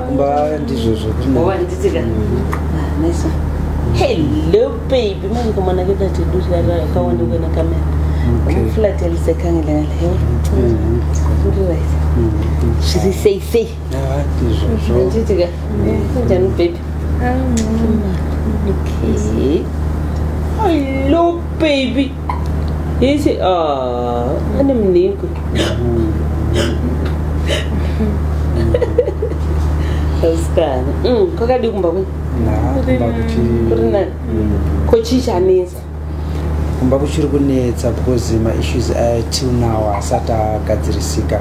Boa, ndizvozvo wanditika naiso hello baby. Manje na câmera? tidurira yakawanda kuena na umfulatelise khangela ngaleyo right. Zviri sei sei nditika kunjani ubaby okay. Hello baby. Yese ah, a anemningo asikana kwakadi kumba kwe? Kuri nani? kochichanesa kumba kuchiri kunetsa because maissues till now asati agadzirisika.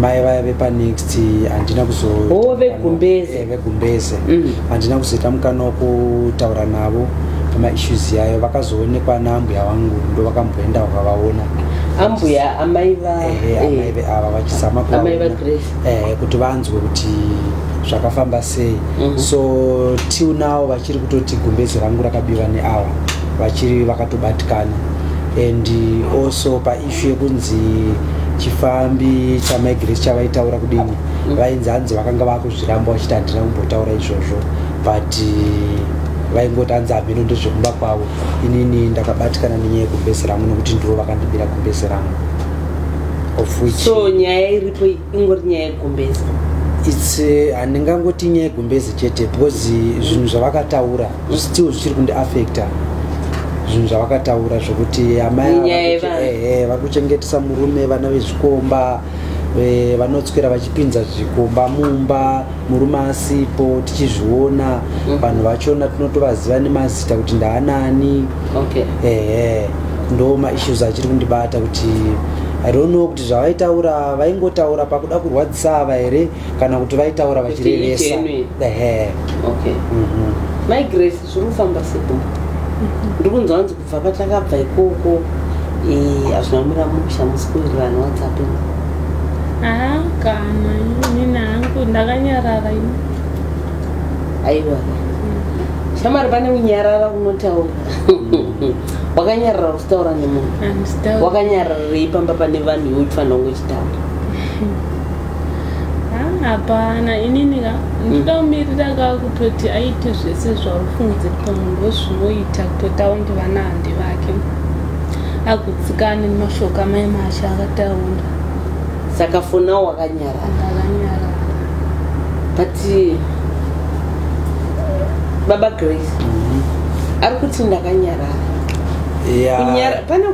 Mai vaya vepanext handina Oh, veGumbezi. vegumbeze Mm. handina kuzoita mukana wokutaura navo pamaissues yayo. Vakazoonekwa naambuya vangu ndo vakamboenda vakavaona. Ambuya amai va Ehe, amai ve ava vachizama kuvaona. Eh, kuti vanzwe kuti zvakafamba sei. Mhm. so till now vachiri kutoti gumbezi rangu rakabiwa neava vachiri vakatobatikana. And also paishu yekunzi chifambi chamagrace chavaitaura kudini Mhm. vainzi hanzi vakanga vakuzviramba vachiti handina kumbotaura izvozvo but vaingoti hanzi hameno ndezvekumba kwavo. Inini ndakabatikana nenyaya yegumbezi rangu nokuti ndiro vakandibira gumbezi rangu. Of which so nyaya iripo ingori nyaya yegumbezi its uh, handingangoti nyaya yegumbezi chete because zvinhu zvavakataura still zvichiri kundiafecta zvinhu zvavakataura zvokuti amai ava Inyaya vakuche- yevanhu. eh, eh, vakuchengetesa murume vana vezvikomba eh, vanotswera vachipinza zvikomba mumba murume asipo tichizviona Mhm. vanhu vachona tinotovaziva nemazita kuti ndaanani ehe ndo maissues achiri kundibata kuti i don't know kuti zvavaitaura vaingotaura pakuda kurwadzisa ava here kana kuti vaitaura vachirevesa igenuine. ehe. Okay. Mhm. mai grace zviri kufamba sekumba ndiri kunzwa kunzi kubva patakabva ikoko. Eh, hazvina kumira musha musikuwirirana whatsapp haa kana inini hangu ndakanyarara ini. Aiwa. Shamari pane kunyarara kunotaura wakanyarara uchitaura nemunhu handitauri wakanyarara reipamba pane vanhu iwe uchifanira kunge uchitaura hapana. Inini ka ndinoda kumirira ka kutoti aite zvese zvarufungidzirwa munhu wezvinoita kutoti aunge vana handi vake agutsikane nemashoko amai masha akataura saka fonawo wakanyarara? Ndakanyarara but baba grace Mhm. ari kuti ndakanyarara pane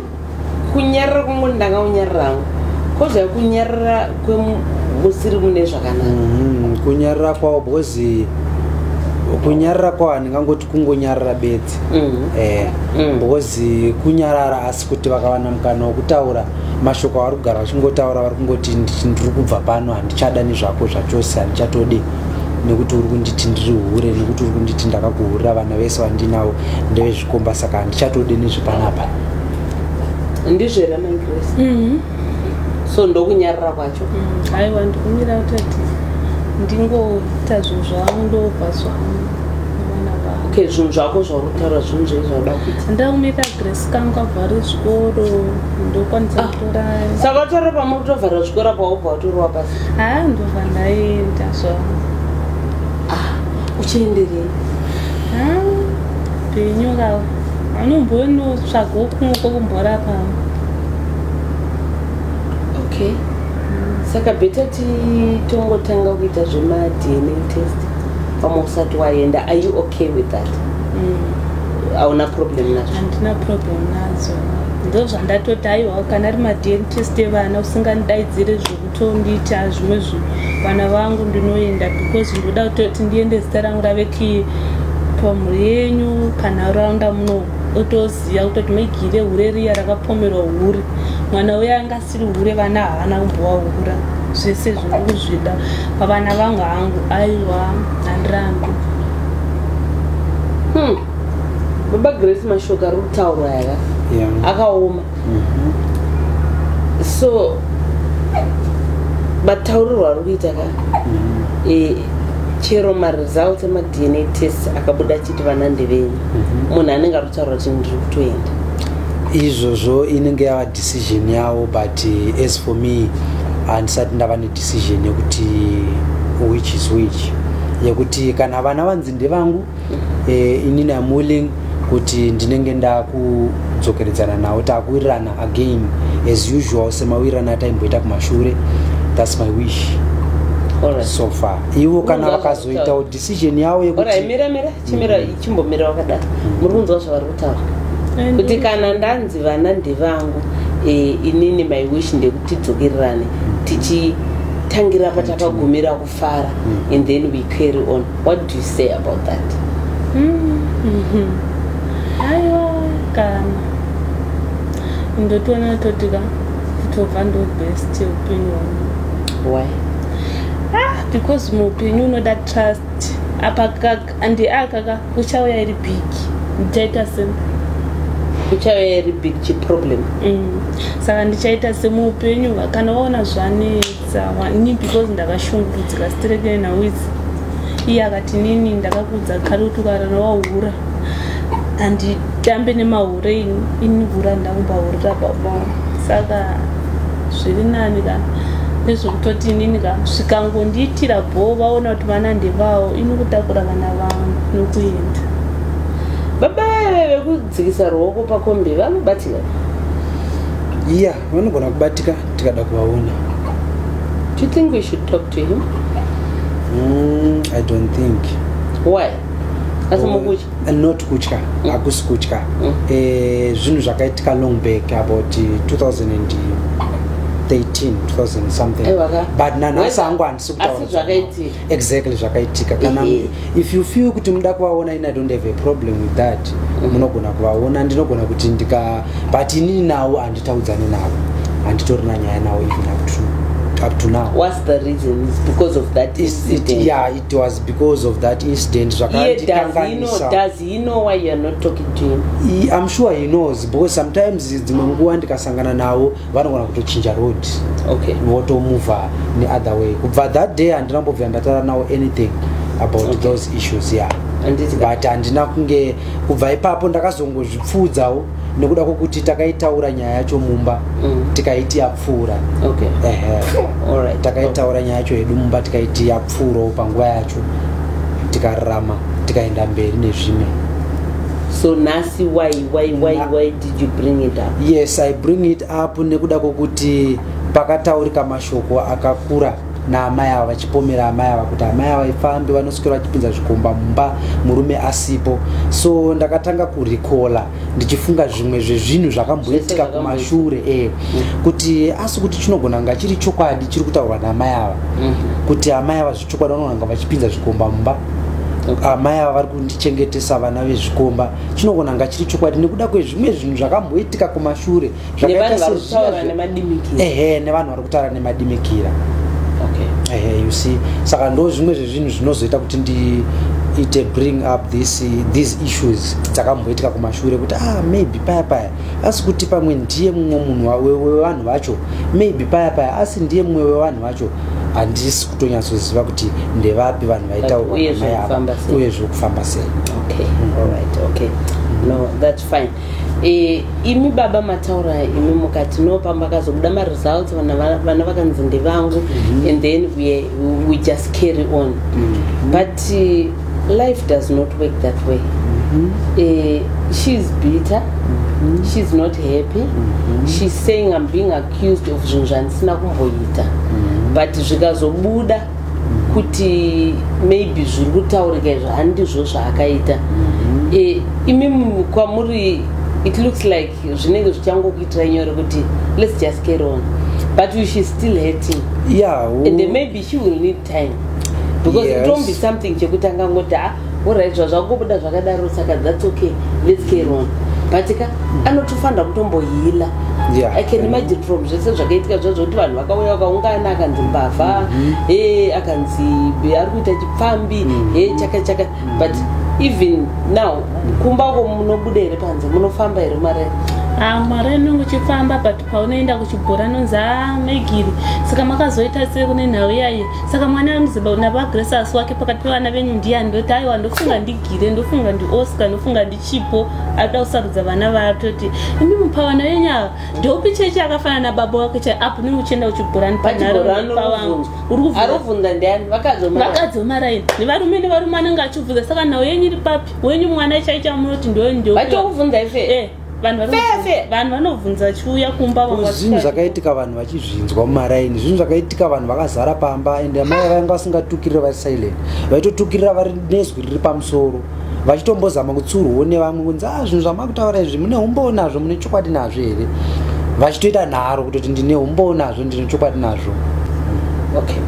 kunyarara kwangoni ndakaunyararangu kozva kunyarara kwemusiri mune zvakanaka. Mhm, kunyarara kwavo because kunyarara kwavo handingangoti kungonyarara bedzi. Mhm. eh Mm. because kunyarara asi kuti vakawana mukana wokutaura mashoko avari kugara vachingotaura vari kungoti "Ndi- ndiri kubva pano handichada nezvako zvachose handichatodi nekuti uri kunditi ndiri hure nekuti uri kunditi ndakakuhurira vana vese vandinavo ndevezvikomba saka handichatodi nezvepanapa ndizvo here mai grace. Mhm. so ndokunyarara kwacho? Mm, aiwa ndikumira kutoti ndingoita zvinhu zvangu ndobva zvangu okay zvinhu zvako zvauri kutaura zvinhu zvei zvauda kuita? Ndakumira grace kangu avhare zvikoro ndokwanisa Ah. kutora saka utora pamwe kutovharira zvikora paubva utoriwa pasi? Haa ndobva ndaenda zvangu uchienderei penyu kavo anombonotsvagawo kumwe kwokumborapa okay. Saka beta titongotanga kuita zvemadna test. Pamwe usati waenda are you okay with that hauna problem nazvo handina problem nadzo. Ndo zvandatoti aiwa kana ari madentist evana usingandidaidzire zvekutondiita zvimwe zvinhu vana vangu ndinoenda because ndoda kutoti ndiende zita rangu rave ki pamhuri yenyu panharaunda muno otoziva kutoti maigire hure riya rakapomerwa hure mwana uya anga asiri hure vana havana kumbovaura zvese zviri kuzvida. Pavana vangu hangu aiwa handirambi. Hmm. Baba grace mashoko ari kutaurwa yaka akaoma. So mataurirwo ari kuita ka? Mhm. e, chero maresults emadna test akabuda achiti vana ndevenyu. Mhm. munhu anenge ari kutaura kuti ndiri kutoenda. Izvozvo inenge yava decision yavo but uh, as for me handisati ndava nedecision yekuti which is which. Yekuti kana vana vanzi ndevangu eh, inini am willing kuti ndinenge ndaakudzokeredzana navo taakuwirirana again as usual semawirirana ataimboita kumashure. Thats my wish. Alright. so far. Ivo kana vakazoitawo decision yavo Alright, yekuti mira mira chimira chimbomira wakadaro. Muri kunzwa zvavari kutaura? Kuti kana ndanzi vana ndevangu eh, inini my wish ndekuti tidzokererane tichitangira patakagumira kufara and then we carry on. What do you say about that aiwa kana. Ndotoona totika kutobva ndo best upenyu hwangu. Why? Ah because muupenyu unoda trust. Apa kaka andi akaka uchauya iri big. Ndichaita semu kuchauya iri big chiproblem. Mm. saka ndichaita semuupenyu kana waona zvanetsa ini because ndakashungurudzika straight nawith iye akati nini ndakakudza kare kuti ukarana wahura handitambe nemahure ini ini hura ndakumbahurira baba saka zviri nani ka? Nezvekutoti inini ka? Zvikangondiitira bho vaona kuti vana ndevavo ini kutakura vana vangu nokuenda. Baba vekudzikisa ruoko pakombe vanobatika? Iya vanogona kubatika tikada kuvaona. Do you think we should talk to him? Mm, i don't think. Why? Asi mukutya Uh, not kutya hakusi kutya. Eh, zvinhu zvakaitika long back about uh, 2013 2000 something. But nanhasi hangu handisi exactly zvakaitika kana if you feel kuti muda kuvaona in i don't have a problem with that. Munogona kuvaona ndinogona kuti ndika but inini navo handitaudzani navo. Handitorina nyaya navo even up to, up to now. What's the reason? It's because of that It's- it, incident. yeah it was because of that incident. Yeah, does he know does he know why you're not talking to him? I- i'm sure he knows because sometimes dzimwe nguva ndikasangana navo vanogona kutochinja road. Okay. Votomuvha neother way. Kubva that day handinambobvira ndataura navo anything about Okay. those issues yeah. But handina kunge kubva ipapo ndakazongozvipfuudzawo nekuda kwokuti takaitaura nyaya yacho mumba Mm. tikaiti yapfuura. Okay. Ehe. Alright takaitaura nyaya yacho yedu mumba tikaiti yapfuurawo panguva yacho tikararama tikaenda mberi nezvimwe. So nhasi why why why why did you bring it up? Yes i bring it up nekuda kwokuti pakataurika mashoko akakura naamai ava vachipomera amai ava kuti amai ava ifambe vanoswera vachipinza zvikomba mumba murume asipo. So ndakatanga kurikola ndichifunga zvimwe zvezvinhu zvakamboitika kumashure e kuti asi kuti chinogona kunga chiri chokwadi chiri kutaurwa naamai ava Mhm. kuti amai ava zvechokwadi vanogona kunga vachipinza zvikomba mumba. Okay. amai ava vari kundichengetesa vana vezvikomba. Chinogona nga chiri chokwadi nekuda kwezvimwe zvinhu zvakamboitika kumashure nemadimikiro ehe nevanhu vari kutaura nemadimikira. ehe you see. Saka ndo zvimwe zvezvinhu zvinozoita kuti ndiite bring up this, these issues dzakamboitika kumashure kuti ah maybe paya paya. Asi kuti pamwe ndiye mumwe munhu wevanhu vacho maybe paya paya. Asi ndiye mumwe wevanhu vacho handisi kutonyatsoziva kuti ndevapi vanhu vaitaurwa Uye namai ava, zvekufamba sei. uye zvekufamba sei. Okay. Alright okay. No that's fine e, imi baba mataura imi mukati no pambakazobuda maresults vana va- vana vakanzi ndevangu and then we, we just carry on. But uh, life does not work that way. Uh, she's bitter. She's not happy. She's saying i'm being accused of zvinhu zvandisina kumboita but zvikazobuda kuti maybe zviri kutaurika izvo handizvo zvaakaita Eh, imi mu- kwamuri it looks like zvinenge zvichangokuitirai nyore kuti let's just carry on. But we should still hurting yeah and then maybe she will need time. Because Yes. it won't be something chekuti angangoti a orit zvazvangobuda zvakadaro saka that's okay let's carry on. But ka anotofanira kutombohila Yeah. i can imagine from zvese zvakaitika zvazvo kuti vanhu vakauya vakaungana akanzi mbavha e akanzi ari kuita chipfambi e chaka chaka but even now kumbako munobuda here panze munofamba here mari mwari inonge uchifamba but paunoenda kuchibhora anonzi a megiri saka makazoita sei kune nhau iyaye saka mwana anoziba navagrasas wake pakati pevana venyu ndiani? Ndoti aiwa ndofunga ndigire ndofunga ndioscar ndofunga ndichipo. Arikuda kusarudza vana vatoti imi mupa vana venyu ava ndopi chechi akafanana nababa wake chai apo ninge uchienda kuchibhorani panharaunda wangu. uri kubvunza arubvunza ndiani? Vakadzomara vakadzomaraini nevarume nevarume anenge achibvunza saka nhau yenyu iri papi? Wenyu mwana chaicha munoti ndoyo ndio vachokubvunza ife? Eh, vanhu vanovhunza vachiuya kumba vamwe zvinhu vasvika- zvakaitika vanhu vachizvinzwa mumaraini. Zvinhu zvakaitika vanhu vakazara pamba ende amai vanga vasingatukiriri vari silent. Vaitotukirira vari nezwi riri pamusoro. Vachitombozama kutsurwawo nevamwe kunzi a zvinhu zvamakutaura izvi mune umbowo nazvo mune chokwadi nazvo here? Vachitoita nharo kutoti ndine umbowo nazvo ndine chokwadi nazvo. Okay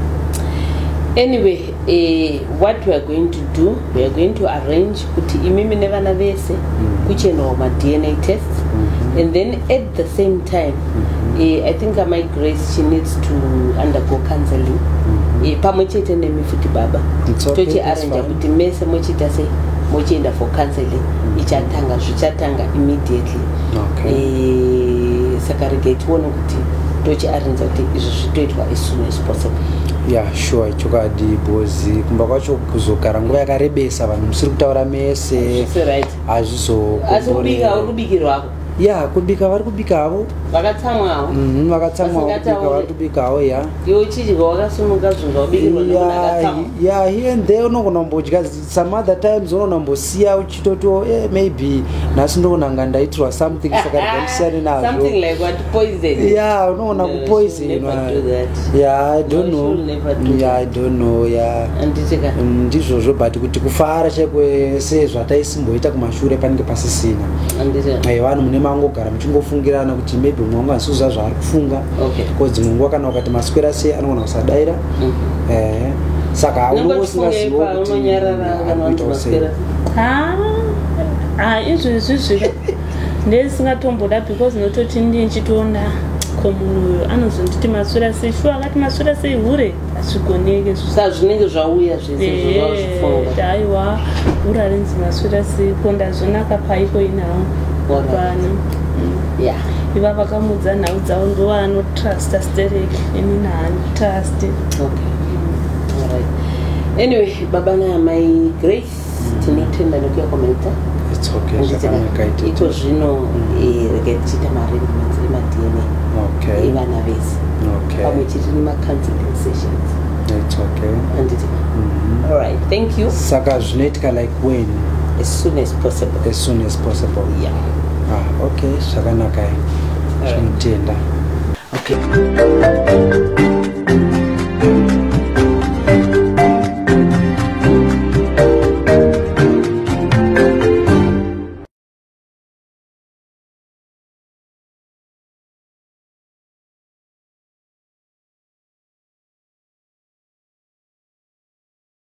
anyway eh, what we are going to do we are going to arrange kuti imimi nevana vese kuchendawo ma-dna tests. And then at the same time eh, i think amai grace she needs to undergo counseling. Eh, pamwe chete nemi futi baba. Okay, tochiaranja kuti mese mochiita sei mochienda for counseling. Ichatanga zvichatanga immediately. Okay. Eh, saka regai tione kuti tochiarinza kuti izvi zvitoitwa as soon as possible ya sure chokwadi bhozi kumba kwacho kuzogara nguva yakarebesa vanhu musiri kutaura mese. Kubika uri kubikirwako ya kubika vari vakatsamwawo Mhm, vakatsamwawo kubika Vasingatauri. vari kubikawo ya. Iwe uchidya wakasununga zvinhu zvawabikirwa nemunhu akatsamwa ya here and there unogona kumbodya. Some other times unogona kumbosiya uchitotiwo eh, maybe nhasi ndokunanga ndaitirwa something saka rega ndisiyane nazvo. Something like what? Poison. Ya unogona kupoisonwa ya i don't know. ya i don't know ya. Ndizvozvo but kuti kufara chaikwe sezvataisimboita kumashure panenge pasisina vanhu mune mangogara muchingofungirana kuti maybe mumwe wangu hanisiuza zvaari kufunga. Ko dzimwe nguva kana ukati maswera sei anogona kusadaira. Eh, saka unenge unowo uchifunga ipa usingazivo kuti unonyarara kana vantu akuitawo sei. maswera. Ah, ah, izvezvi zviro ndesingatomboda because nototi ndichitoona ko munhu uyu anozonditi maswera sei shuwa akati maswera sei hure hazvigoneke sa zvinenge zvauya zvese zvavazvifunga aiwa ura rinzi maswera sei ko ndazvonaka paiko inhau. Alright. pana ya. Iva vakamudza nhau dzavo ndo vanotrasta stereki inini haani trust. Okay alright anyway baba naamai grace tinotenda nekuya kwamaita iko ito zvino eh, regai tichiita maarrangement emadna okay. Evana vese pamwe okay chete nemacounseling sessions. It's okay. Anditi Mhm. alright thank you. Saka zvinoitika like when? As soon as possible. As soon as possible. Yeah. Ah okay zvakanaka Alright. tinotenda okay